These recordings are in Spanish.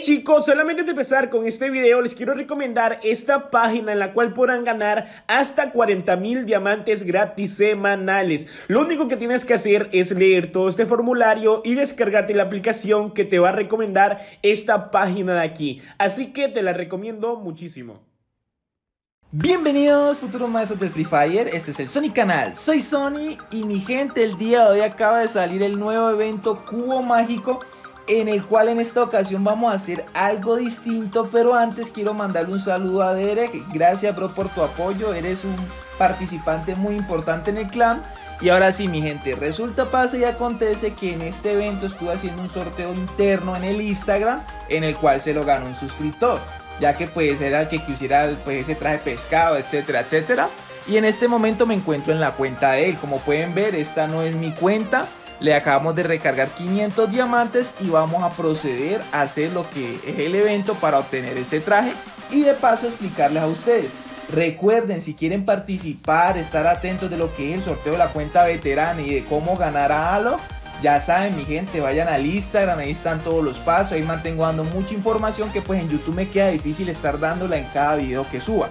Chicos, solamente de empezar con este video les quiero recomendar esta página en la cual podrán ganar hasta 40 mil diamantes gratis semanales. Lo único que tienes que hacer es leer todo este formulario y descargarte la aplicación que te va a recomendar esta página de aquí. Así que te la recomiendo muchísimo. Bienvenidos futuros maestros del Free Fire, este es el Sony Canal, soy Sony y mi gente el día de hoy acaba de salir el nuevo evento Cubo Mágico en el cual en esta ocasión vamos a hacer algo distinto, pero antes quiero mandarle un saludo a Derek, gracias bro por tu apoyo, eres un participante muy importante en el clan. Y ahora sí mi gente, resulta, pasa y acontece que en este evento estuve haciendo un sorteo interno en el Instagram, en el cual se lo ganó un suscriptor, ya que pues era el que quisiera pues, ese traje pescado, etcétera, etcétera. Y en este momento me encuentro en la cuenta de él, como pueden ver esta no es mi cuenta, le acabamos de recargar 500 diamantes y vamos a proceder a hacer lo que es el evento para obtener ese traje y de paso explicarles a ustedes. Recuerden, si quieren participar, estar atentos de lo que es el sorteo de la cuenta veterana y de cómo ganar a Halo, ya saben mi gente, vayan al Instagram, ahí están todos los pasos, ahí mantengo dando mucha información que pues en YouTube me queda difícil estar dándola en cada video que suba.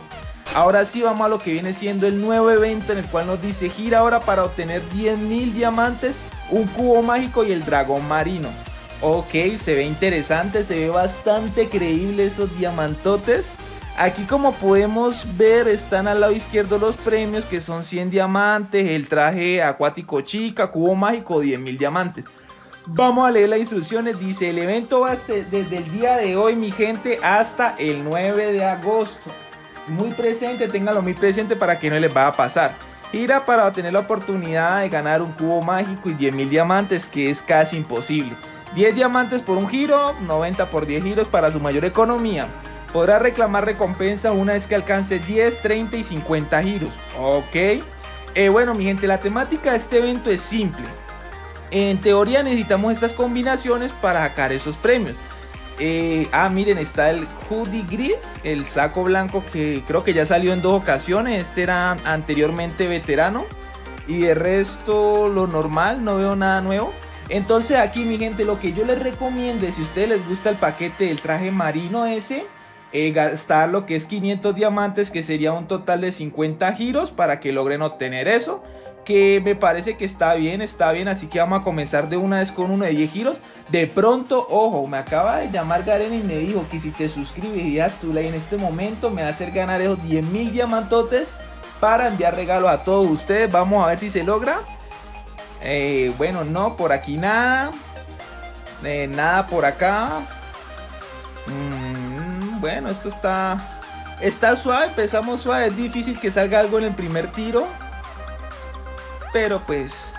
Ahora sí vamos a lo que viene siendo el nuevo evento en el cual nos dice gira ahora para obtener 10.000 diamantes un cubo mágico y el dragón marino. Ok, se ve interesante, se ve bastante creíble esos diamantotes. Aquí como podemos ver están al lado izquierdo los premios que son 100 diamantes, el traje acuático chica, cubo mágico 10.000 diamantes. Vamos a leer las instrucciones, dice el evento va desde el día de hoy mi gente hasta el 9 de agosto. Muy presente, ténganlo muy presente para que no les vaya a pasar. Gira para tener la oportunidad de ganar un cubo mágico y 10.000 diamantes que es casi imposible. 10 diamantes por un giro, 90 por 10 giros para su mayor economía. Podrá reclamar recompensa una vez que alcance 10, 30 y 50 giros. Ok. Eh, bueno mi gente, la temática de este evento es simple. En teoría necesitamos estas combinaciones para sacar esos premios. Eh, ah, miren, está el hoodie gris, el saco blanco que creo que ya salió en dos ocasiones. Este era anteriormente veterano. Y de resto lo normal, no veo nada nuevo. Entonces aquí mi gente, lo que yo les recomiendo es si a ustedes les gusta el paquete del traje marino ese, eh, gastar lo que es 500 diamantes, que sería un total de 50 giros para que logren obtener eso que me parece que está bien, está bien, así que vamos a comenzar de una vez con uno de 10 giros. De pronto, ojo, me acaba de llamar Garen y me dijo que si te suscribes y das tu like en este momento, me va a hacer ganar esos 10 mil diamantotes para enviar regalo a todos ustedes. Vamos a ver si se logra. Eh, bueno, no, por aquí nada. Eh, nada por acá. Mm, bueno, esto está... Está suave, empezamos suave. Es difícil que salga algo en el primer tiro. Pero pues,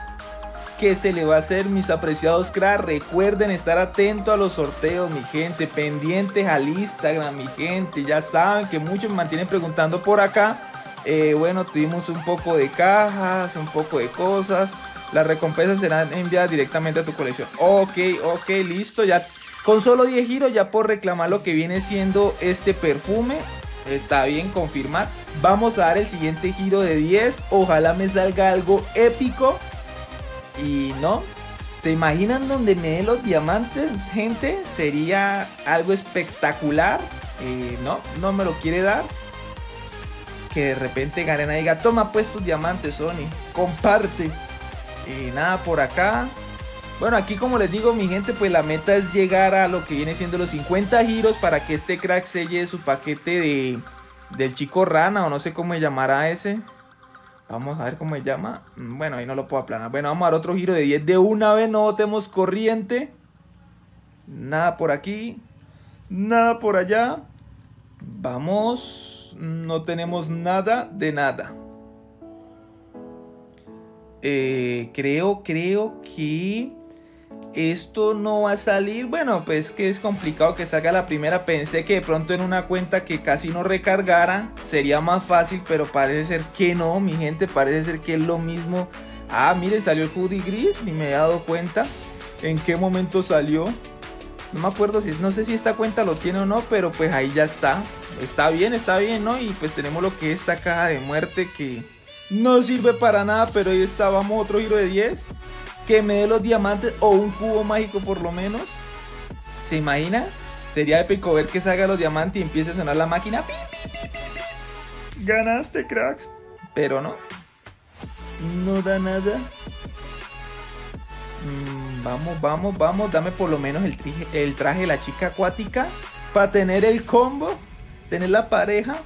¿qué se le va a hacer mis apreciados cracks? Recuerden estar atentos a los sorteos, mi gente. Pendientes al Instagram, mi gente. Ya saben que muchos me mantienen preguntando por acá. Eh, bueno, tuvimos un poco de cajas, un poco de cosas. Las recompensas serán enviadas directamente a tu colección. Ok, ok, listo. Ya con solo 10 giros ya por reclamar lo que viene siendo este perfume. Está bien confirmar. Vamos a dar el siguiente giro de 10. Ojalá me salga algo épico. Y no. ¿Se imaginan donde me dé los diamantes, gente? Sería algo espectacular. Eh, no, no me lo quiere dar. Que de repente Garena diga, toma pues tus diamantes, Sony. Comparte. Y nada por acá. Bueno, aquí como les digo, mi gente, pues la meta es llegar a lo que viene siendo los 50 giros para que este crack selle su paquete de, del chico rana o no sé cómo llamará ese. Vamos a ver cómo se llama. Mm, bueno, ahí no lo puedo aplanar. Bueno, vamos a dar otro giro de 10 de una vez, no botemos corriente. Nada por aquí. Nada por allá. Vamos. No tenemos nada de nada. Eh, creo, creo que esto no va a salir. Bueno, pues que es complicado que salga la primera. Pensé que de pronto en una cuenta que casi no recargara sería más fácil, pero parece ser que no, mi gente. Parece ser que es lo mismo. Ah, mire, salió el hoodie gris, ni me he dado cuenta en qué momento salió. No me acuerdo si, no sé si esta cuenta lo tiene o no, pero pues ahí ya está. Está bien, está bien, ¿no? Y pues tenemos lo que es esta caja de muerte que no sirve para nada, pero ahí está. Vamos otro giro de 10 que me dé los diamantes o un cubo mágico por lo menos. ¿Se imagina? Sería épico ver que salga los diamantes y empiece a sonar la máquina. Ganaste, crack. Pero no. No da nada. Mm, vamos, vamos, vamos. Dame por lo menos el, el traje de la chica acuática. Para tener el combo. Tener la pareja.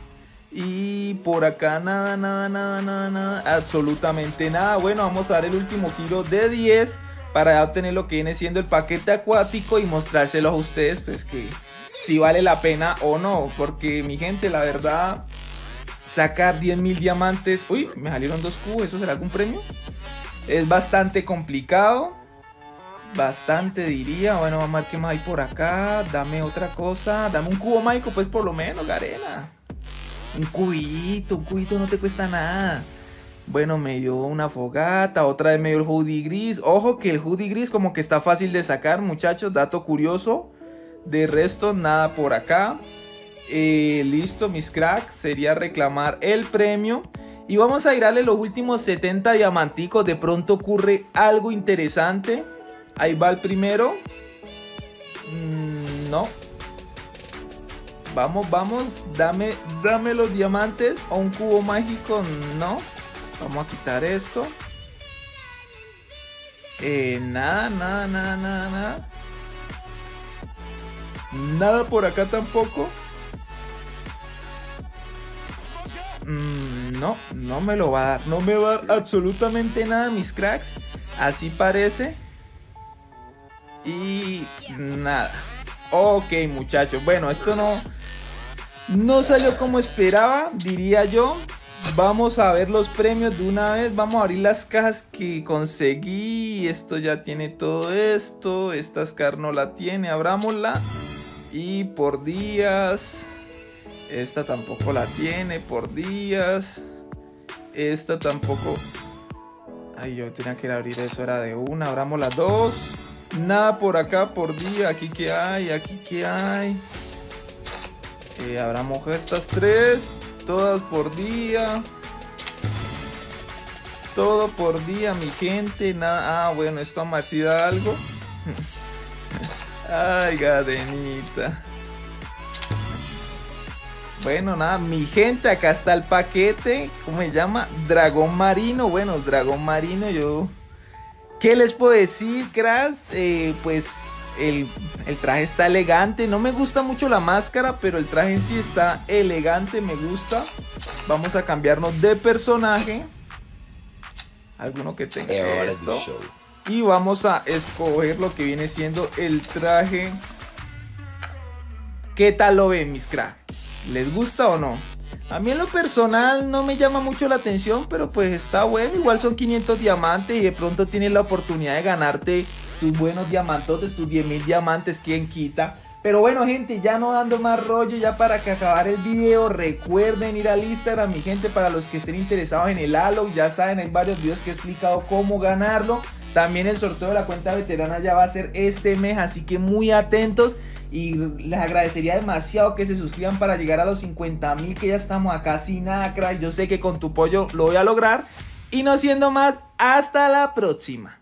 Y por acá nada, nada, nada, nada, nada. Absolutamente nada. Bueno, vamos a dar el último tiro de 10 para obtener lo que viene siendo el paquete acuático y mostrárselo a ustedes, pues que si vale la pena o no. Porque mi gente, la verdad, sacar 10.000 diamantes. Uy, me salieron dos cubos, ¿eso será algún premio? Es bastante complicado. Bastante diría. Bueno, vamos a ver qué más hay por acá. Dame otra cosa. Dame un cubo mágico, pues por lo menos, Garena. Un cubito, un cubito no te cuesta nada. Bueno, me dio una fogata, otra vez me dio el hoodie gris. Ojo que el hoodie gris como que está fácil de sacar, muchachos. Dato curioso. De resto, nada por acá. Eh, listo, mis cracks. Sería reclamar el premio. Y vamos a ir a los últimos 70 diamanticos. De pronto ocurre algo interesante. Ahí va el primero. Mm, no, Vamos, vamos, dame, dame los diamantes o un cubo mágico, no. Vamos a quitar esto. Eh, nada, nada, nada, nada, nada. Nada por acá tampoco. Mm, no, no me lo va a dar. No me va a dar absolutamente nada, mis cracks. Así parece. Y nada. Ok, muchachos. Bueno, esto no no salió como esperaba, diría yo. Vamos a ver los premios de una vez. Vamos a abrir las cajas que conseguí. Esto ya tiene todo esto. Esta Scar no la tiene. Abrámosla. Y por días. Esta tampoco la tiene. Por días. Esta tampoco. Ay, yo tenía que ir a abrir eso. Era de una. Abramos las dos. Nada por acá por día. Aquí que hay. Aquí que hay. Eh, abramos estas tres. Todas por día. Todo por día, mi gente. Nada. Ah, bueno, esto da algo. Ay, gadenita. Bueno, nada, mi gente, acá está el paquete. ¿Cómo se llama? Dragón marino. Bueno, dragón marino, yo. ¿Qué les puedo decir, Crash? Eh, pues el, traje está elegante. No me gusta mucho la máscara, pero el traje en sí está elegante, me gusta. Vamos a cambiarnos de personaje. Alguno que tenga esto. Y vamos a escoger lo que viene siendo el traje. ¿Qué tal lo ven, mis cracks? ¿Les gusta o no? A mí en lo personal no me llama mucho la atención, pero pues está bueno. Igual son 500 diamantes y de pronto tienes la oportunidad de ganarte tus buenos diamantotes, tus 10 mil diamantes, quien quita. Pero bueno, gente, ya no dando más rollo, ya para que acabar el video, recuerden ir al Instagram, mi gente, para los que estén interesados en el Halo, ya saben, hay varios videos que he explicado cómo ganarlo. También el sorteo de la cuenta veterana ya va a ser este mes, así que muy atentos. Y les agradecería demasiado que se suscriban para llegar a los 50 mil, que ya estamos acá sin nada, Yo sé que con tu pollo lo voy a lograr. Y no siendo más, hasta la próxima.